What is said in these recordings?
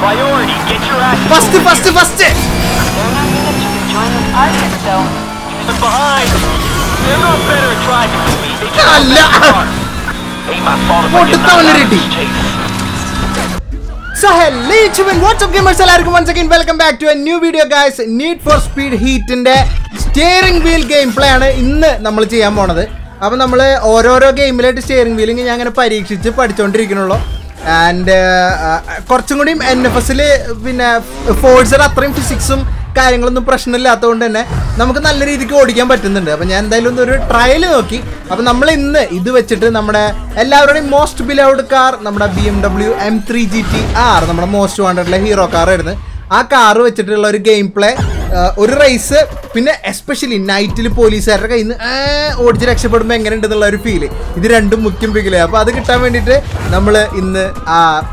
Priority, get your ass first first first They're not minutes you can join them. I think so. They're behind. They're not better at driving than me. They just അല്ല. Ain't my fault if I get പൊട്ടുത്ത knocked out of വന്നിരിട്ടി. this chase. So hello children, what's up gamers എല്ലാവർക്കും once again welcome back to a new video guys need for speed ഹീറ്റിന്റെ steering wheel game play ആണ് ഇന്ന് നമ്മൾ ചെയ്യാൻ പോണത് അപ്പോൾ നമ്മൾ ഓരോരോ ഗെയിമിലായിട്ട് steering വീലിങ് ഞാൻ അങ്ങനെ പരീക്ഷിച്ച് പഠിച്ചുകൊണ്ടിരിക്കണുള്ളൂ ആൻഡ് കുറച്ചും കൂടിയും എൻ എഫ് എസിൽ പിന്നെ ഫോഴ്സിൽ അത്രയും ഫിസിക്സും കാര്യങ്ങളൊന്നും പ്രശ്നമില്ലാത്തതുകൊണ്ട് തന്നെ നമുക്ക് നല്ല രീതിക്ക് ഓടിക്കാൻ പറ്റുന്നുണ്ട്. അപ്പം ഞാൻ എന്തായാലും ഒരു ട്രയൽ നോക്കി. അപ്പം നമ്മൾ ഇന്ന് ഇത് വെച്ചിട്ട് നമ്മുടെ എല്ലാവരുടെയും മോസ്റ്റ് ബിലൗഡ് കാർ നമ്മുടെ B M W M three G T R നമ്മുടെ മോസ്റ്റ് വാണ്ടഡുള്ള ഹീറോ കാർ ആയിരുന്നു. ആ കാർ വെച്ചിട്ടുള്ള ഒരു ഗെയിം പ്ലേ ഒരു റേസ് പിന്നെ എസ്പെഷ്യലി നൈറ്റിൽ പോലീസുകാരുടെ കയ്യിൽ നിന്ന് ഓടിച്ച് രക്ഷപ്പെടുമ്പോൾ എങ്ങനെ ഉണ്ടെന്നുള്ള ഒരു ഫീൽ ഇത് രണ്ടും മുഖ്യം പിക്കിൽ അപ്പോൾ അത് കിട്ടാൻ വേണ്ടിയിട്ട് നമ്മൾ ഇന്ന്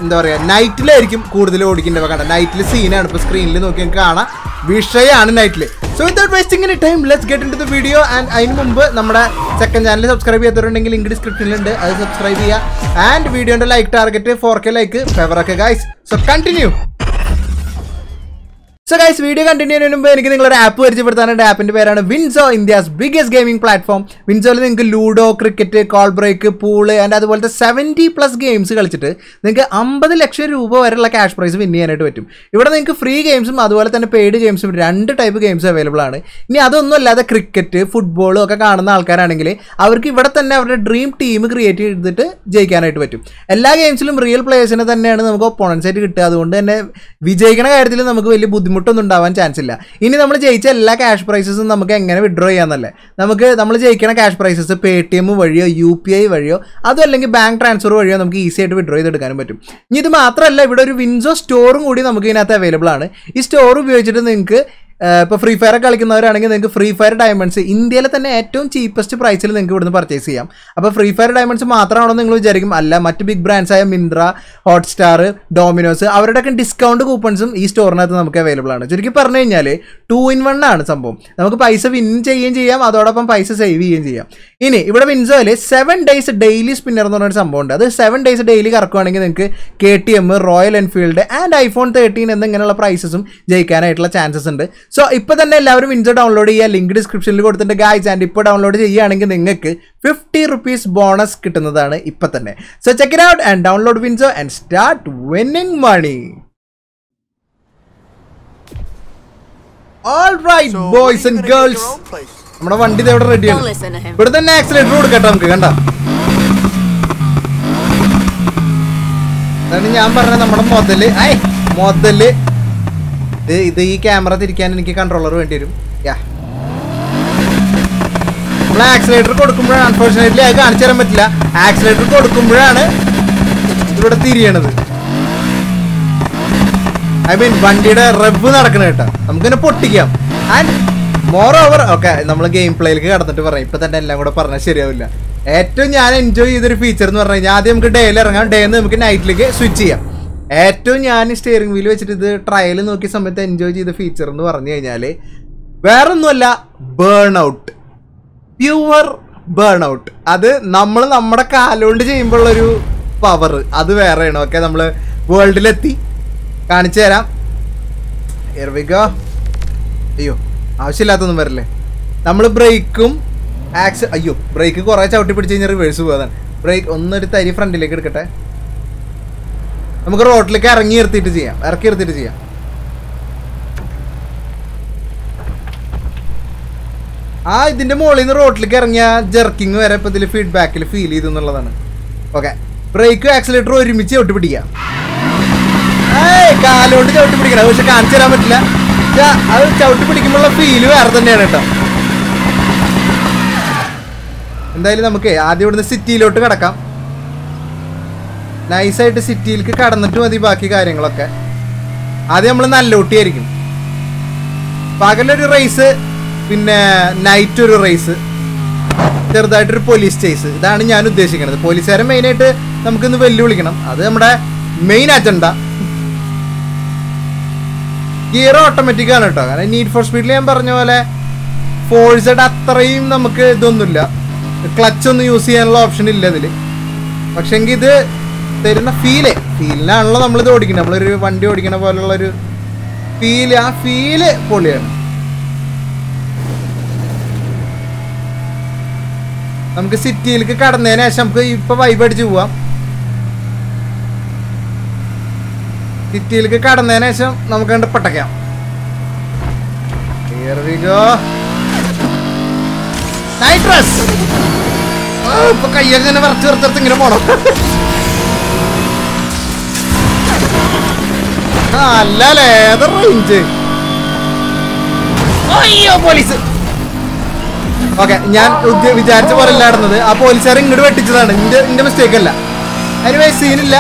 എന്താ പറയുക നൈറ്റിലായിരിക്കും കൂടുതൽ ഓടിക്കേണ്ടത് കണ്ട നൈറ്റിൽ സീനാണ് ഇപ്പോൾ സ്ക്രീനിൽ നോക്കി കാണാം. വിഷയമാണ് നൈറ്റിൽ so without wasting in time let's get in to the video and അതിന് മുമ്പ് നമ്മുടെ സെക്കൻഡ് ചാനൽ സബ്സ്ക്രൈബ് ചെയ്യാത്തവരുണ്ടെങ്കിൽ ലിങ്ക് ഡിസ്ക്രിപ്ഷനിലുണ്ട് അത് സബ്സ്ക്രൈബ് ചെയ്യുക. And വീഡിയോന്റെ like target four K like ഒക്കെ guys so continue so guys video continue ചെയ്യുന്നതിന് മുമ്പ് എനിക്ക് നിങ്ങളൊരു ആപ്പ് പരിചയപ്പെടുത്താനുണ്ട്. ആപ്പിന്റെ പേരാണ് WinZO India's biggest gaming platform വിൻസോയിൽ നിങ്ങൾക്ക് Ludo cricket call break pool and അതുപോലത്തെ സെവന്റി പ്ലസ് ഗെയിംസ് കളിച്ചിട്ട് നിങ്ങൾക്ക് അമ്പത് ലക്ഷം രൂപ വരെയുള്ള ക്യാഷ് പ്രൈസ് വിൻ ചെയ്യാനായിട്ട് പറ്റും. ഇവിടെ നിങ്ങൾക്ക് ഫ്രീ ഗെയിംസും അതുപോലെ തന്നെ പെയ്ഡ് ഗെയിംസും രണ്ട് ടൈപ്പ് ഗെയിംസ് അവൈലബിൾ ആണ്. ഇനി അതൊന്നും അല്ലാതെ ക്രിക്കറ്റ് ഫുട്ബോളും ഒക്കെ കാണുന്ന ആൾക്കാരാണെങ്കിൽ അവർക്ക് ഇവിടെ തന്നെ അവരുടെ ഡ്രീം ടീം ക്രിയേറ്റ് ചെയ്തിട്ട് ജയിക്കാനായിട്ട് പറ്റും. എല്ലാ ഗെയിംസിലും റിയൽ പ്ലേയേഴ്സിനെ തന്നെയാണ് നമുക്ക് ഒപ്പോണൻസ് ആയിട്ട് കിട്ടുക. അതുകൊണ്ട് തന്നെ വിജയിക്കണ കാര്യത്തിൽ നമുക്ക് വലിയ ബുദ്ധിമുട്ടൊന്നും ഉണ്ടാവാൻ ചാൻസ് ഇല്ല. ഇനി നമ്മൾ ജയിച്ച എല്ലാ ക്യാഷ് പ്രൈസസും നമുക്ക് എങ്ങനെ വിഡ്രോ ചെയ്യാന്നല്ലേ? നമുക്ക് നമ്മൾ ജയിക്കണ cash prizes Paytm വഴിയോ യു പി ഐ വഴിയോ അതും അല്ലെങ്കിൽ ബാങ്ക് ട്രാൻസ്ഫർ വഴിയോ നമുക്ക് ഈസി ആയിട്ട് വിഡ്രോ ചെയ്തെടുക്കാനും പറ്റും. ഇനി ഇത് മാത്രമല്ല ഇവിടെ ഒരു വിൻസോ സ്റ്റോറും കൂടി നമുക്ക് ഇതിനകത്ത് അവൈലബിൾ ആണ്. ഈ സ്റ്റോർ ഉപയോഗിച്ചിട്ട് നിങ്ങൾക്ക് ഇപ്പോൾ ഫ്രീ ഫയർ കളിക്കുന്നവരാണെങ്കിൽ നിങ്ങൾക്ക് ഫ്രീ ഫയർ ഡയമണ്ട്സ് ഇന്ത്യയിലെ തന്നെ ഏറ്റവും ചീപ്പസ്റ്റ് പ്രൈസിൽ നിങ്ങൾക്ക് ഇവിടുന്ന് പർച്ചേസ് ചെയ്യാം. അപ്പോൾ ഫ്രീ ഫയർ ഡയമണ്ട്സ് മാത്രമാണോ നിങ്ങൾ വിചാരിക്കും. അല്ല മറ്റ് ബിഗ് ബ്രാൻഡ്സ് ആയ മിന്ത്ര ഹോട്ട്സ്റ്റാർ ഡോമിനോസ് അവരുടെയൊക്കെ ഡിസ്കൗണ്ട് കൂപ്പൺസും ഈ സ്റ്റോറിനകത്ത് നമുക്ക് അവൈലബിൾ ആണ്. ചുരുക്കി പറഞ്ഞു കഴിഞ്ഞാൽ ടു ഇൻ വൺ ആണ് സംഭവം. നമുക്ക് പൈസ വിൻ ചെയ്യുകയും ചെയ്യാം അതോടൊപ്പം പൈസ സേവ് ചെയ്യുകയും ചെയ്യാം. ഇനി ഇവിടെ വിൻസോയിൽ സെവൻ ഡേയ്സ് ഡെയിലി സ്പിന്നർ എന്ന് പറഞ്ഞൊരു സംഭവം ഉണ്ട്. അത് സെവൻ ഡേയ്സ് ഡെയിലി കറക്കുവാണെങ്കിൽ നിങ്ങൾക്ക് K T M Royal Enfield and iPhone thirteen എന്നിങ്ങനെയുള്ള പ്രൈസസും ജയിക്കാനായിട്ടുള്ള ചാൻസസ് ഉണ്ട്. സോ ഇപ്പോൾ തന്നെ എല്ലാവരും വിൻസോ ഡൗൺലോഡ് ചെയ്യുക. ലിങ്ക് ഡിസ്ക്രിപ്ഷനിൽ കൊടുത്തിട്ട് ഗായ്സ് ആൻഡ് ഇപ്പോൾ ഡൗൺലോഡ് ചെയ്യുകയാണെങ്കിൽ നിങ്ങൾക്ക് ഫിഫ്റ്റി റുപ്പീസ് ബോണസ് കിട്ടുന്നതാണ് ഇപ്പം തന്നെ. So check it out and download WinZO and start winning money all right boys and girls നമ്മുടെ വണ്ടി ഇവിടെ റെഡിയാണ്. ഇവിടെ തന്നെ ആക്സിലേറ്റർ കൊടുക്കട്ടെ നമുക്ക് കണ്ട? അതാണ് ഞാൻ പറഞ്ഞ നമ്മുടെ മുതൽ ഐ മുതൽ. ഇത് ഇത് ഈ ക്യാമറ തിരിക്കാൻ എനിക്ക് കൺട്രോളർ വേണ്ടി വരും നമ്മൾ ആക്സിലേറ്റർ കൊടുക്കുമ്പോഴാണ് അൺഫോർച്ചുനേറ്റ്ലി അത് കാണിച്ചു തരാൻ പറ്റില്ല. ആക്സിലേറ്റർ കൊടുക്കുമ്പോഴാണ് ഇവിടെ തിരിയണത്. ഐ മീൻ വണ്ടിയുടെ റബ്ബ് നടക്കണ കേട്ടോ. നമുക്കിങ്ങനെ പൊട്ടിക്കാം. ആൻഡ് മോർ ഓവർ ഓക്കെ നമ്മൾ ഗെയിം പ്ലേയിലേക്ക് കടന്നിട്ട് പറയാം. ഇപ്പൊ തന്നെ എല്ലാം കൂടെ പറഞ്ഞാൽ ശരിയാവില്ല. ഏറ്റവും ഞാൻ എൻജോയ് ചെയ്തൊരു ഫീച്ചർ എന്ന് പറഞ്ഞു കഴിഞ്ഞാൽ ആദ്യം നമുക്ക് ഡേയിൽ ഇറങ്ങാം. ഡേന്ന് നമുക്ക് നൈറ്റിലേക്ക് സ്വിച്ച് ചെയ്യാം. ഏറ്റവും ഞാൻ സ്റ്റിയറിംഗ് വീൽ വെച്ചിട്ട് ഇത് ട്രയൽ നോക്കിയ സമയത്ത് എൻജോയ് ചെയ്ത ഫീച്ചർ എന്ന് പറഞ്ഞു കഴിഞ്ഞാൽ വേറൊന്നുമല്ല burn out pure burn out അത് നമ്മൾ നമ്മുടെ കാലുകൊണ്ട് ചെയ്യുമ്പോഴുള്ളൊരു പവർ അത് വേറെയാണ്. ഓക്കെ നമ്മൾ വേൾഡിലെത്തി കാണിച്ചു തരാം. എർവിഗോ അയ്യോ ആവശ്യമില്ലാത്തൊന്നും വരില്ലേ? നമ്മൾ ബ്രേക്കും ആക്സ് അയ്യോ ബ്രേക്ക് കുറേ ചവിട്ടി പിടിച്ച് കഴിഞ്ഞാൽ റിവേഴ്സ് പോകാതാണ് ബ്രേക്ക് ഒന്നൊരു തരി ഫ്രണ്ടിലേക്ക് എടുക്കട്ടെ. നമുക്ക് റോട്ടിലേക്ക് ഇറങ്ങി നിർത്തിയിട്ട് ചെയ്യാം. ഇറക്കി നിർത്തിയിട്ട് ചെയ്യാം. ആ ഇതിന്റെ മുകളിൽ നിന്ന് റോട്ടിലേക്ക് ഇറങ്ങിയ ജെർക്കിങ് വരെ ഇപ്പൊ ഇതിൽ ഫീഡ്ബാക്കിൽ ഫീൽ ചെയ്തു എന്നുള്ളതാണ്. ഓക്കെ ബ്രേക്കും ആക്സിലേറ്റർ ഒരുമിച്ച് ചവിട്ടി പിടിക്കാം. കാലുകൊണ്ട് ചവിട്ടി പിടിക്കണം. പക്ഷെ കാണിച്ചു തരാൻ പറ്റില്ല. അത് ചവിട്ടി പിടിക്കുമ്പോഴുള്ള ഫീൽ വേറെ തന്നെയാണ് കേട്ടോ. എന്തായാലും നമുക്ക് ആദ്യം ഇവിടുന്ന് സിറ്റിയിലോട്ട് കിടക്കാം. നൈസായിട്ട് സിറ്റിയിലേക്ക് കടന്നിട്ട് മതി ബാക്കി കാര്യങ്ങളൊക്കെ. ആദ്യം നമ്മൾ നല്ല ഊട്ടിയായിരിക്കും പകലൊരു റേസ് പിന്നെ നൈറ്റ് ഒരു റേസ് ചെറുതായിട്ടൊരു പോലീസ് ചേസ് ഇതാണ് ഞാൻ ഉദ്ദേശിക്കുന്നത്. പോലീസുകാരെ മെയിനായിട്ട് നമുക്കിന്ന് വെല്ലുവിളിക്കണം. അത് നമ്മുടെ മെയിൻ അജണ്ട ഗിയർ ഓട്ടോമാറ്റിക് ആണ് കേട്ടോ. കാരണം നീഡ് ഫോർ സ്പീഡിൽ ഞാൻ പറഞ്ഞ പോലെ ഫോഴ്സഡ് അത്രയും നമുക്ക് ഇതൊന്നുമില്ല. ക്ലച്ച് ഒന്നും യൂസ് ചെയ്യാനുള്ള ഓപ്ഷൻ ഇല്ല ഇതിൽ പക്ഷെങ്കിൽ ഇത് തരുന്ന ഫീൽ ഫീലിനാണല്ലോ നമ്മളിത് ഓടിക്കുന്നത് നമ്മളൊരു വണ്ടി ഓടിക്കണ പോലുള്ളൊരു ഫീൽ ആ ഫീൽ പൊളിയാണ്. നമുക്ക് സിറ്റിയിലേക്ക് കടന്നതിന് ശേഷം നമുക്ക് ഇപ്പൊ വൈബ് അടിച്ച് പോവാം. സിറ്റിയിലേക്ക് കടന്നതിന് ശേഷം നമുക്ക് കണ്ട് പട്ടക്കാം! ഓ, ഇപ്പൊ കൈ അങ്ങനെ വറച്ച് വറച്ചെടുത്ത് ഇങ്ങനെ പോണം. അല്ല ലേതർ റേഞ്ച് അയ്യോ പോലീസ് ഓക്കെ ഞാൻ വിചാരിച്ച പോലെ അല്ല നടന്നത് ആ പോലീസുകാരെ ഇങ്ങോട്ട് വെട്ടിച്ചതാണ് എന്റെ എന്റെ മിസ്റ്റേക്ക് അല്ല അതിന് സീനില്ല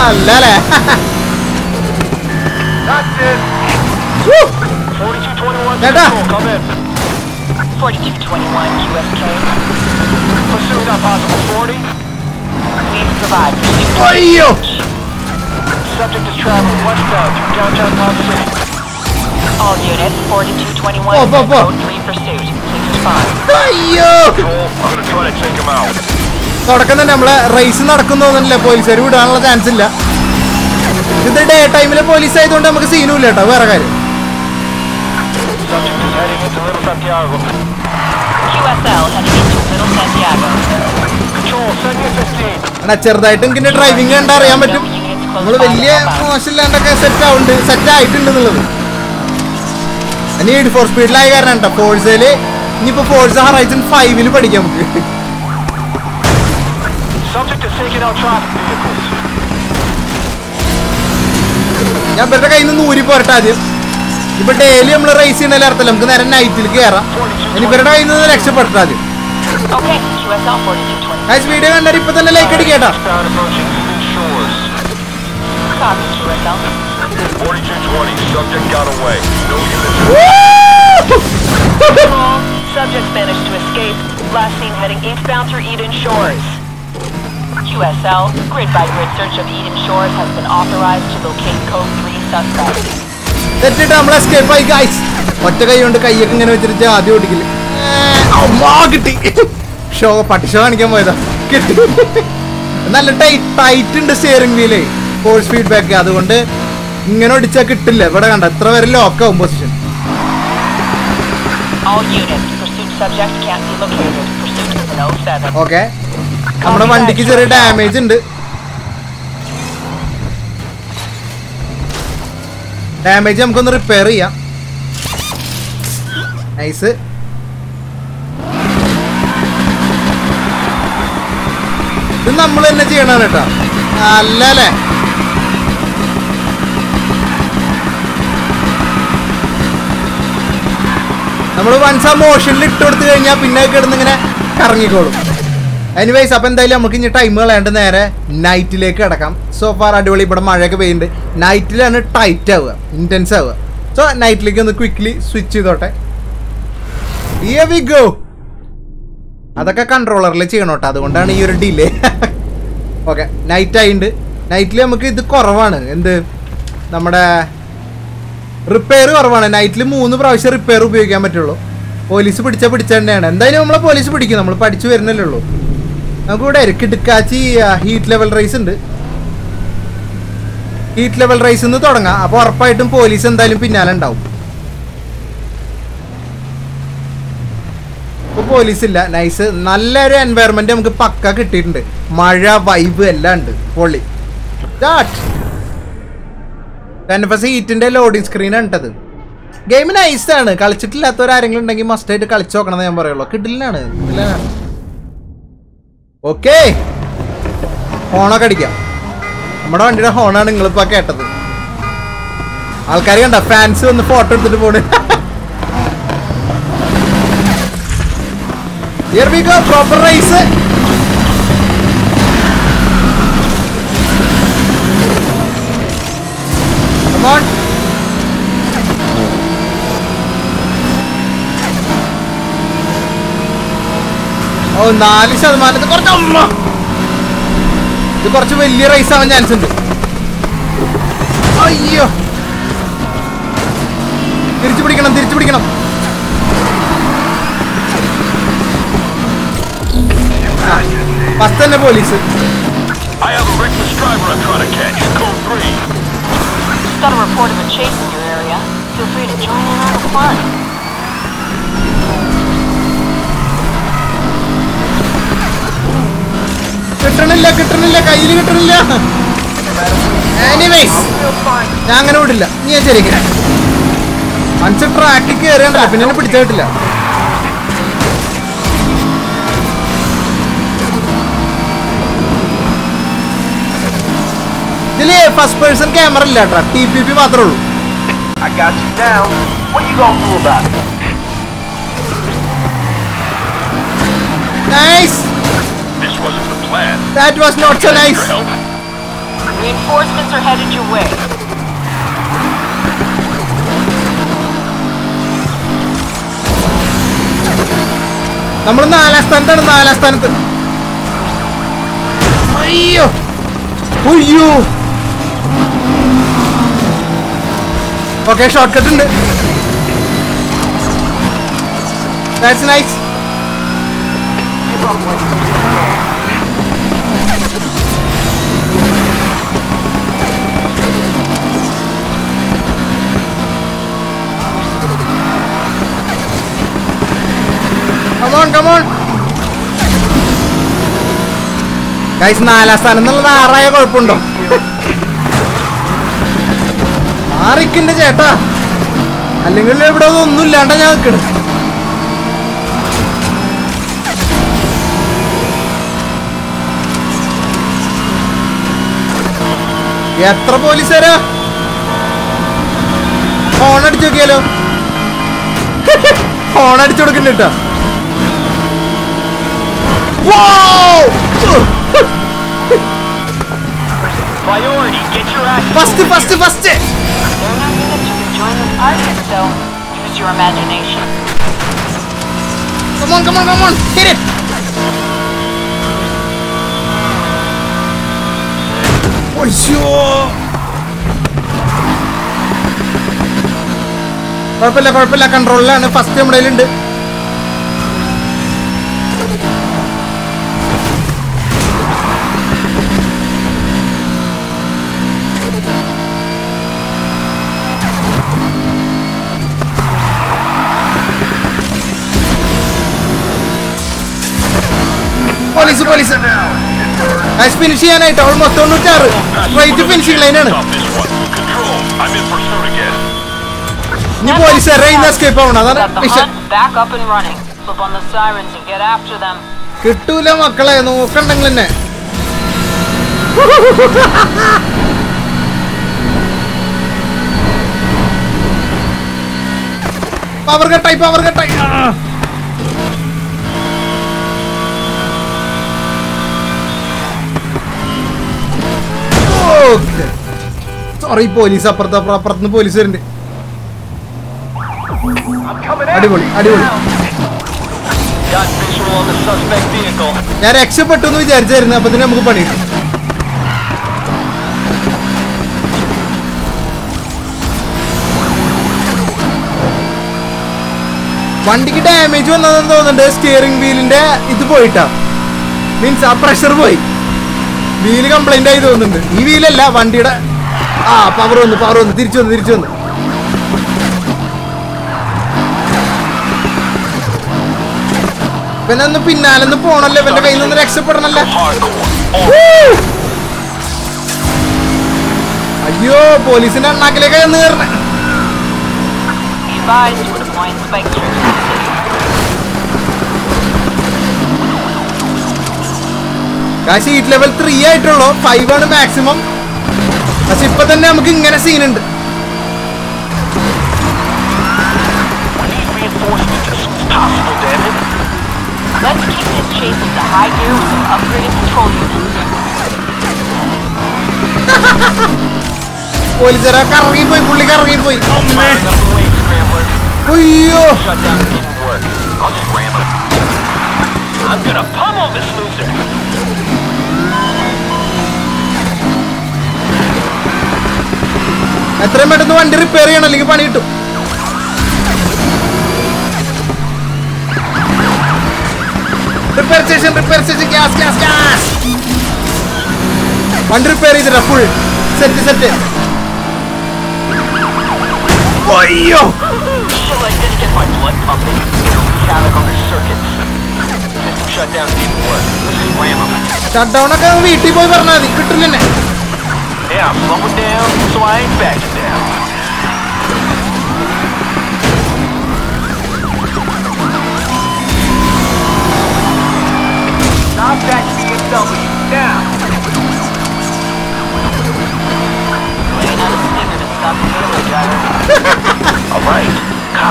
അല്ലേ That's it. 4221 Dada. Central, come in. 4221 USK. Pursuit on possible 40. Olha aí! Opa, opa! Olha aí! തുടക്കം തന്നെ നമ്മളെ റേസ് നടക്കുന്നോന്നല്ലേ പോലീസ് ഒരു വിടാനുള്ള ചാൻസ് ഇല്ല ഇത് ഡേ ടൈമിൽ പോലീസ് ആയതുകൊണ്ട് നമുക്ക് സീനും ഇല്ല കേട്ടോ വേറെ കാര്യം Santiago. QSL heading into Little Santiago. 15. എന്നാ ചെറുതായിട്ട് എനിക്ക് ഡ്രൈവിംഗ് കണ്ടാ അറിയാൻ പറ്റും. നമ്മൾ വലിയ മോശമില്ലാണ്ടൊക്കെ സെറ്റ് ആവുന്നുണ്ട്. സെറ്റ് ആയിട്ടുണ്ട് എന്നുള്ളത് നീഡ് ഫോർ സ്പീഡിലായ കാരണം കേട്ടോ ഫോഴ്സയിൽ ഇനിയിപ്പോ ഫോഴ്സ് ഹറൈസൺ ഫൈവിൽ പഠിക്കാം നമുക്ക്. Subject is taking out traffic ഞാൻ ഇവരുടെ കയ്യിൽ നിന്ന് ഊരി പോരട്ടെ ആദ്യം. ഇപ്പൊ ഡെയിലി നമ്മൾ റേസ് ചെയ്യണ അർത്ഥം നമുക്ക് നേരെ നൈറ്റിൽ കയറാം ഇനി ഇവരുടെ കയ്യിൽ നിന്ന് രക്ഷപ്പെടട്ടെ ആദ്യം. Okay, QSL 4220. ഗൈസ് വീഡിയോ കണ്ടാൽ ഇപ്പൊ തന്നെ like അടിക്കേട്ടാ Eastbound approaching Eden Shores. Copy QSL. 4220, subject got away. No units. Control, subjects managed to escape. Last seen heading eastbound through Eden Shores. QSL, grid by grid search of Eden Shores has been authorized to locate code 3 suspect. തെറ്റിട്ട് നമ്മൾ escape ആയി guys ഒറ്റ കൈ കൊണ്ട് കൈയൊക്കെ ഇങ്ങനെ വെച്ചിട്ട് ആദ്യം ഓടിക്കില്ല അമ്മാ കിട്ടി ഷോ പട്ടിഷോ കാണിക്കാൻ പോയതാ. നല്ല ടൈറ്റ് ടൈറ്റ് ഉണ്ട് സ്റ്റിയറിംഗ് വീലേ ഫോഴ്സ് ഫീഡ്ബാക്ക് അതുകൊണ്ട് ഇങ്ങനെ ഒടിച്ചാൽ കിട്ടില്ല. ഇവിടെ കണ്ട എത്ര വരെ ലോക്കാവും position All units, pursuit subject can't be located. Pursuit is an 07. Okay നമ്മുടെ വണ്ടിക്ക് ചെറിയ ഡാമേജ് ഉണ്ട്. ഡാമേജ് നമുക്കൊന്ന് റിപ്പയർ ചെയ്യാം. നൈസ് ഇത് നമ്മൾ തന്നെ ചെയ്യണം കേട്ടോ. അല്ലല്ലേ നമ്മൾ വൺസ് ആ മോഷനിൽ ഇട്ട് കൊടുത്തു കഴിഞ്ഞാൽ പിന്നെ കിടന്ന് ഇങ്ങനെ കറങ്ങിക്കോളും. എനിവേസ് അപ്പോൾ എന്തായാലും നമുക്ക് ഇനി ടൈം കളയാണ്ട് നേരെ നൈറ്റിലേക്ക് കിടക്കാം. സോ ഫാർ അടിപൊളി ഇവിടെ മഴയൊക്കെ പെയ്യുന്നുണ്ട്. നൈറ്റിലാണ് ടൈറ്റ് ആവുക ഇന്റൻസ് ആവുക. സോ നൈറ്റിലേക്ക് ഒന്ന് ക്വിക്ക്ലി സ്വിച്ച് ചെയ്തോട്ടെ. We go. അതൊക്കെ കൺട്രോളറിൽ ചെയ്യണം കേട്ടോ അതുകൊണ്ടാണ് ഈ ഒരു ഡിലേ ഓക്കെ നൈറ്റ് ആയിണ്ട്. നൈറ്റിൽ നമുക്ക് ഇത് കുറവാണ്. എന്ത്? നമ്മുടെ റിപ്പയർ കുറവാണ്. നൈറ്റിൽ മൂന്ന് പ്രാവശ്യം റിപ്പയർ ഉപയോഗിക്കാൻ പറ്റുള്ളൂ. പോലീസ് പിടിച്ചാൽ പിടിച്ച തന്നെയാണ്. എന്തായാലും നമ്മളെ പോലീസ് പിടിക്കും. നമ്മൾ പഠിച്ചു വരുന്നല്ലേ ഉള്ളൂ. നമുക്കിവിടെ ഇടുക്കാച്ചി ഹീറ്റ് ലെവൽ റൈസ് ഉണ്ട്. ഹീറ്റ് ലെവൽ റൈസ് നിന്ന് തുടങ്ങാം. അപ്പോൾ ഉറപ്പായിട്ടും പോലീസ് എന്തായാലും പിന്നാലെ ഉണ്ടാവും. പോലീസ് ഇല്ല നൈസ് നല്ലൊരു എൻവയറമെന്റ് നമുക്ക് പക്ക കിട്ടിയിട്ടുണ്ട്. മഴ വൈബ് എല്ലാം ഉണ്ട്. പൊള്ളി ടെൻഫസ് ഹീറ്റിന്റെ ലോഡിംഗ് സ്ക്രീൻ ഉണ്ടത് ഗെയിം നൈസാണ് കളിച്ചിട്ടില്ലാത്തവർ ആരെങ്കിലും ഉണ്ടെങ്കിൽ മസ്റ്റ് ആയിട്ട് കളിച്ചു നോക്കണം എന്ന് ഞാൻ പറയുള്ളൂ. കിഡിലാണ് ഓക്കെ ഹോണൊക്കെ അടിക്കാം. നമ്മുടെ വണ്ടിയുടെ ഹോണാണ് നിങ്ങളിപ്പോ കേട്ടത്. ആൾക്കാർ കണ്ട? ഫാൻസ് വന്ന് ഫോട്ടോ എടുത്തിട്ട് പോണ്. Here we go, proper race. Come on. ഓ നാല് ശതമാനത്തിൽ കുറച്ച് അമ്മ ഇത് കുറച്ച് വലിയ റൈസ് ആവാൻ ചാൻസ് ഉണ്ട്. അയ്യോ. തിരിച്ചു പിടിക്കണം തിരിച്ചു പിടിക്കണം. ഫസ്റ്റ് തന്നെ police I have a reckless driver I'm trying to catch. Code 3. Got a report of a chase in your area. Feel free to join in on the fun. കിട്ടണില്ല കിട്ടണില്ല കയ്യിൽ കിട്ടണില്ല ആനിവേസ് ഞാൻ അങ്ങനെ വിടില്ല നീ ഞാൻ ശരിക്കും മനുഷ്യ ട്രാക്കിൽ കയറിയണ്ടല്ലോ പിന്നെ എന്നെ പിടിച്ചിട്ടില്ല ഇതിൽ ഫസ്റ്റ് പേഴ്സൺ ക്യാമറ ഇല്ല കേട്ടോ ടി പി പി മാത്രമേ ഉള്ളൂ I got you now. What you gonna do about it? Nice This wasn't the plan. That was not so Your nice help? Reinforcements are headed your way. നമ്മൾ നാലാം സ്ഥാനത്താണ് നാലാം സ്ഥാനത്ത് അയ്യോ അയ്യോ ഓക്കെ ഷോർട്ട് കട്ട് ഉണ്ട് നൈസ് ഗൈസ് നാലാം സ്ഥാനം എന്നുള്ളത് ആറായ കുഴപ്പമുണ്ടോ? ആറിക്കിന്റെ ചേട്ടാ. അല്ലെങ്കിൽ ഇവിടെ ഒന്നും ഇല്ലാണ്ട ഞാൻ നിൽക്കണ്. എത്ര പോലീസുകാരാ? ഹോൺ അടിച്ചു നോക്കിയാലോ ഹോൺ അടിച്ചു കൊടുക്കുന്നുണ്ട് കേട്ടോ. use your imagination. Come on, come on, come on. Hit it. ഒയ്യോ കുഴപ്പമില്ല കുഴപ്പമില്ല കൺട്രോളിലാണ് ഫസ്റ്റ് നമ്മുടെ കയ്യിലുണ്ട് പോലീസ് പോലീസ് ഫിനിഷ് ചെയ്യാനായിട്ട് ഓൾമോസ്റ്റ് തൊണ്ണൂറ്റാറ് സ്ട്രൈറ്റ് ഫിനിഷിംഗ് ലൈനാണ് Stop this one. Control. I'm in pursuit again. ഇനി പോലീസുകാരെ ഇന്ന് എസ്കേപ്പ് ആവണം അതാണ് Got the mission hunt back up and running. Flip on the sirens and get after them. കിട്ടൂല മക്കളെ നോക്കണ്ടെങ്കിൽ തന്നെ പവർ കട്ടായി പവർ കട്ടായി സോറി പോലീസ് അപ്പുറത്ത് അപ്പുറത്ത് അപ്പുറത്തുനിന്ന് പോലീസ് വരുന്നുണ്ട്. അടിപൊളി അടിപൊളി. ഞാൻ രക്ഷപ്പെട്ടു എന്ന് വിചാരിച്ചായിരുന്നു അപ്പൊ തന്നെ നമുക്ക് പണി വണ്ടിക്ക് ഡാമേജ് വന്നതെന്ന് തോന്നുന്നുണ്ട് സ്റ്റിയറിംഗ് വീലിന്റെ ഇത് പോയിട്ടാ. മീൻസ് ആ പ്രഷർ പോയി. വീൽ കംപ്ലൈന്റ് ആയി തോന്നുന്നുണ്ട്. ഈ വീലല്ല വണ്ടിയുടെ ആ പവർ വന്നു പവർ വന്നു. തിരിച്ചു വന്നു തിരിച്ചു വന്നു. ഇവനൊന്ന് പിന്നാലെന്ന് പോണല്ലോ. ഇവന്റെ കയ്യിൽ നിന്ന് രക്ഷപ്പെടണല്ലോ. അയ്യോ പോലീസിന്റെ അണ്ണാക്കിലേക്ക് ചെന്ന് കാശ് ഹീറ്റ് ലെവൽ ത്രീ ആയിട്ടുള്ളൂ ഫൈവ് ആണ് മാക്സിമം പക്ഷെ ഇപ്പൊ തന്നെ നമുക്ക് ഇങ്ങനെ സീനുണ്ട് We need reinforcements as soon as possible, damn it. Let's keep this chase into high gear with some upgraded patrol units. പോലീസുകാരെ കറങ്ങിപ്പോയി പുള്ളി കറങ്ങിപ്പോയി അമ്മേ. Firing up the wave scrambler. അയ്യോ Shutdown didn't work. I'll just ram him. I'm gonna pummel this loser. എത്രയും പെട്ടെന്ന് വണ്ടി repair ചെയ്യണം അല്ലെങ്കിൽ പണി കിട്ടും repair station repair station gas gas gas വണ്ടി റിപ്പയർ ചെയ്തിട്ടാ ഫുൾ സെറ്റ് സെറ്റ് അയ്യോ Shit like this gets my blood pumping. It'll havoc on the circuits. System shutdown didn't work. Let's ram them. Shut down ഒക്കെ വീട്ടിൽ പോയി പറഞ്ഞാൽ മതി കിട്ടില്ല എന്നെ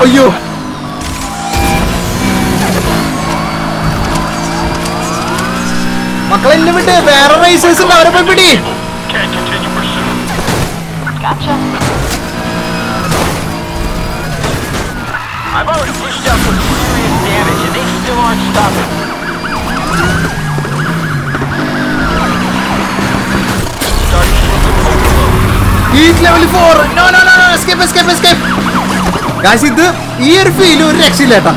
അയ്യോ മക്കളെ എന്നെ വിട്ട് വേറെ റേസേഴ്സ് ഉണ്ട് അവരെ പോയി പിടി Can't continue pursuit. Gotcha. I've already dished out some serious damage and they still aren't stopping. Starting system overload. Heat level four no no no escape escape escape Guys ഇത് ഈ ഒരു ഫീൽ ഒരു രക്ഷയില്ല കേട്ടാ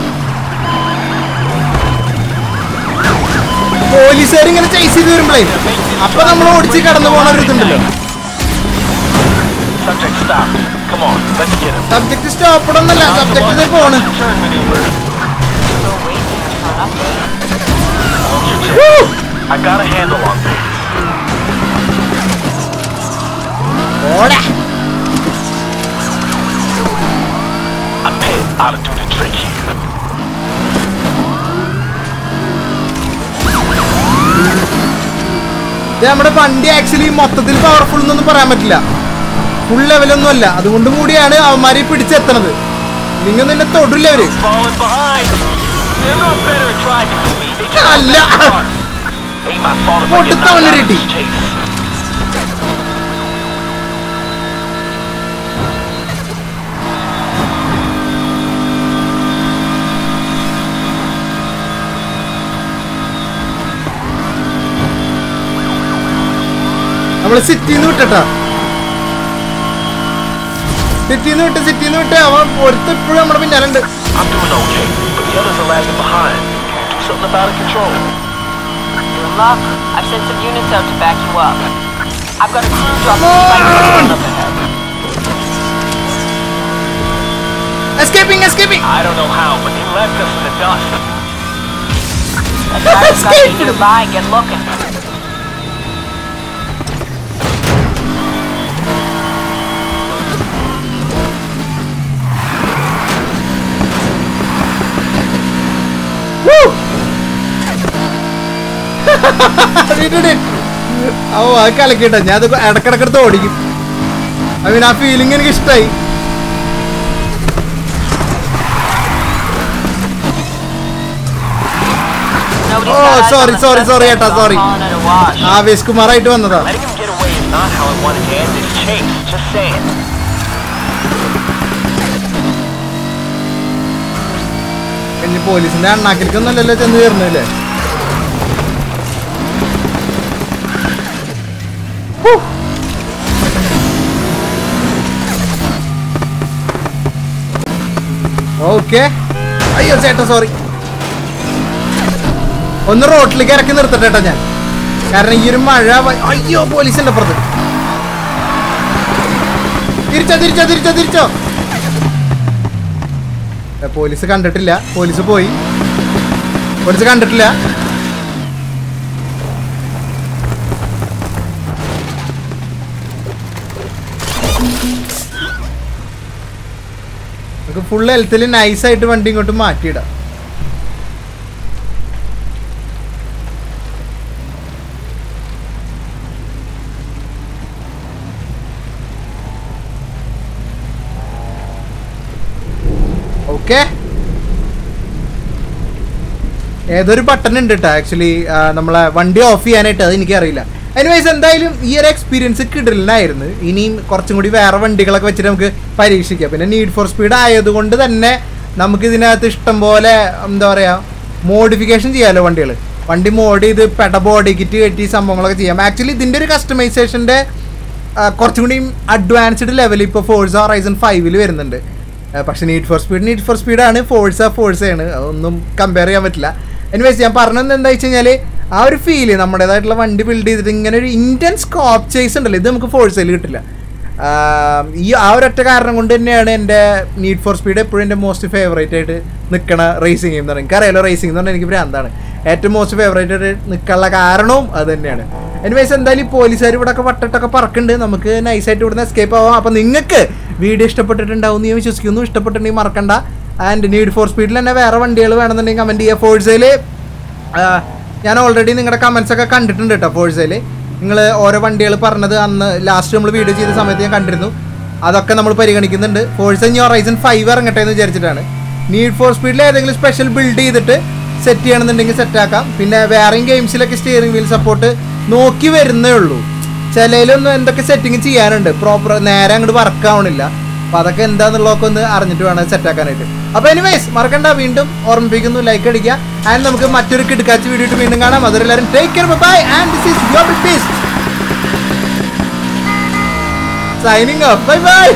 പോലീസുകാർ ഇങ്ങനെ ചേസ് ചെയ്ത് വരുമ്പോഴേ അപ്പൊ നമ്മൾ ഓടിച്ച് കടന്നു പോണ ഒരു ഇതുണ്ടല്ലോ. സബ്ജക്ട് സ്റ്റോപ്പ് ഒന്നല്ല സബ്ജക്ട് പോണ്. Turn To do the trick here. നമ്മുടെ വണ്ടി ആക്ച്വലി മൊത്തത്തിൽ പവർഫുൾ എന്നൊന്നും പറയാൻ പറ്റില്ല. ഫുൾ ലെവലൊന്നും അല്ല. അതുകൊണ്ട് കൂടിയാണ് അവന്മാരെ പിടിച്ചെത്തണത്. നിങ്ങൾ നിന്നെ തൊടില്ല അവർ. They're നമ്മള് സിറ്റിന്ന് വിട്ടട്ടാ സിറ്റിന്ന് വിട്ട് സിറ്റിന്ന് വിട്ട് അവൻ ഒരുത്ത ഇപ്പോഴും നമ്മുടെ പിന്നാലുണ്ട് I'm doing okay, but the others are lagging behind. Can you do something about it, Control? Your luck. I've sent some units out to back you up. I've got a crew drop spike up ahead. Escaping escaping I don't know how, but they left us in the dust. The driver's got to Escape. be nearby and get looking. ഓ അത് കലക്കിട്ടോ ഞാൻ അത് ഇടക്കിടക്കെടുത്ത് ഓടിക്കും I mean ആ feeling എനിക്ക് ഇഷ്ടമായി Oh, sorry, sorry, sorry, suspect, ഏട്ടാ, wash. Avesh കുമാറായിട്ട് വന്നതാ him get away is not കയറുന്നില്ലേ ഓക്കെ അയ്യോ ചേട്ടാ സോറി ഒന്ന് റോട്ടിലേക്ക് ഇറക്കി നിർത്തട്ടെ കേട്ടോ ഞാൻ. കാരണം ഈ ഒരു മഴ അയ്യോ പോലീസിന്റെ അപ്പുറത്ത് തിരിച്ചോ തിരിച്ചോ തിരിച്ചോ തിരിച്ചോ. പോലീസ് കണ്ടിട്ടില്ല. പോലീസ് പോയി. പോലീസ് കണ്ടിട്ടില്ല. ഫുൾ ഹെൽത്തിൽ നൈസായിട്ട് വണ്ടി ഇങ്ങോട്ട് മാറ്റിയിടാം. ഓക്കെ ഏതൊരു ബട്ടൺ ഉണ്ട് കേട്ടോ ആക്ച്വലി നമ്മളെ വണ്ടി ഓഫ് ചെയ്യാനായിട്ട് അത് എനിക്കറിയില്ല. എനിവൈസ് എന്തായാലും ഈ ഒരു എക്സ്പീരിയൻസ് കിടലിനായിരുന്നു. ഇനിയും കുറച്ചും കൂടി വേറെ വണ്ടികളൊക്കെ വെച്ചിട്ട് നമുക്ക് പരീക്ഷിക്കാം. പിന്നെ നീഡ് ഫോർ സ്പീഡ് ആയതുകൊണ്ട് തന്നെ നമുക്ക് ഇതിനകത്ത് ഇഷ്ടം പോലെ എന്താ പറയുക മോഡിഫിക്കേഷൻ ചെയ്യാമല്ലോ വണ്ടികൾ വണ്ടി മോഡ് ചെയ്ത് പെട ബോഡി കിറ്റ് കെട്ടി സംഭവങ്ങളൊക്കെ ചെയ്യാം. ആക്ച്വലി ഇതിന്റെ ഒരു കസ്റ്റമൈസേഷന്റെ കുറച്ചും കൂടി അഡ്വാൻസ്ഡ് ലെവൽ ഇപ്പോൾ ഫോഴ്സ റൈസൺ ഫൈവിൽ വരുന്നുണ്ട്. പക്ഷെ need for speed need for സ്പീഡാണ് force ഫോഴ്സയാണ് അതൊന്നും കമ്പയർ ചെയ്യാൻ പറ്റില്ല. എനിവേസ് ഞാൻ പറഞ്ഞത് എന്താ വെച്ച് കഴിഞ്ഞാൽ ആ ഒരു ഫീൽ നമ്മുടേതായിട്ടുള്ള വണ്ടി ബിൽഡ് ചെയ്തിട്ട് ഇങ്ങനെ ഒരു ഇന്റൻസ് കോപ്പ് ചേസ് ഉണ്ടല്ലോ. ഇത് നമുക്ക് ഫോഴ്സയിൽ കിട്ടില്ല. ആം, ഈ ആ ഒരൊറ്റ കാരണം കൊണ്ട് തന്നെയാണ് എന്റെ നീഡ് ഫോർ സ്പീഡ് എപ്പോഴും എന്റെ മോസ്റ്റ് ഫേവറേറ്റ് ആയിട്ട് നിൽക്കണ റേസിംഗ് ഗെയിം എന്ന് പറയുന്നത്. എനിക്കറിയാലോ റേസിംഗ് എന്ന് പറഞ്ഞാൽ എനിക്ക് ഭ്രാന്താണ്. ഏറ്റവും മോസ്റ്റ് ഫേവറേറ്റ് ആയിട്ട് നിൽക്കാനുള്ള കാരണവും അത് തന്നെയാണ്. എനിവേസ് എന്തായാലും ഈ പോലീസുകാർ ഇവിടെ ഒക്കെ വട്ടിട്ടൊക്കെ പറക്കുന്നുണ്ട്. നമുക്ക് നൈസായിട്ട് ഇവിടുന്ന് എസ്കേപ്പ് ആവാം. അപ്പോൾ നിങ്ങൾക്ക് വീഡിയോ ഇഷ്ടപ്പെട്ടിട്ടുണ്ടാവും എന്ന് ഞാൻ വിശ്വസിക്കുന്നു. ഇഷ്ടപ്പെട്ടിട്ടുണ്ടെങ്കിൽ മറക്കണ്ട. ആൻഡ് നീഡ് ഫോർ സ്പീഡിൽ തന്നെ വേറെ വണ്ടികൾ വേണമെന്നുണ്ടെങ്കിൽ കമന്റ് ചെയ്യുക ഫോഴ്സയിൽ ഞാൻ ഓൾറെഡി നിങ്ങളുടെ കമൻസ് ഒക്കെ കണ്ടിട്ടുണ്ട് കേട്ടോ ഫോഴ്സയിൽ നിങ്ങൾ ഓരോ വണ്ടികൾ പറഞ്ഞത് അന്ന് ലാസ്റ്റ് നമ്മൾ വീഡിയോ ചെയ്ത സമയത്ത് ഞാൻ കണ്ടിരുന്നു. അതൊക്കെ നമ്മൾ പരിഗണിക്കുന്നുണ്ട്. ഫോഴ്സ് ഇനി ഹൊറൈസൺ ഫൈവ് ഇറങ്ങട്ടെ എന്ന് വിചാരിച്ചിട്ടാണ്. നീഡ് ഫോർ സ്പീഡിൽ ഏതെങ്കിലും സ്പെഷ്യൽ ബിൽഡ് ചെയ്തിട്ട് സെറ്റ് ചെയ്യണമെന്നുണ്ടെങ്കിൽ സെറ്റ് ആക്കാം. പിന്നെ വേറെയും ഗെയിംസിലൊക്കെ സ്റ്റിയറിംഗ് വീൽ സപ്പോർട്ട് നോക്കി വരുന്നേ ഉള്ളൂ. ചിലയിലൊന്നും എന്തൊക്കെ സെറ്റിംഗ് ചെയ്യാനുണ്ട്. പ്രോപ്പർ നേരെ അങ്ങോട്ട് വർക്ക് ആവണില്ല. അപ്പൊ അതൊക്കെ എന്താന്നുള്ളതൊക്കെ ഒന്ന് അറിഞ്ഞിട്ട് വേണം സെറ്റ് ആക്കാനായിട്ട്. അപ്പൊ എനിവേസ് മറക്കണ്ട വീണ്ടും ഓർമ്മിപ്പിക്കുന്നു ലൈക്ക് അടിക്കുക ആൻഡ് നമുക്ക് മറ്റൊരു കിടക്കാച്ച് വീഡിയോ വീണ്ടും കാണാം. അതെല്ലാവരും take care bye and this is your signing off bye bye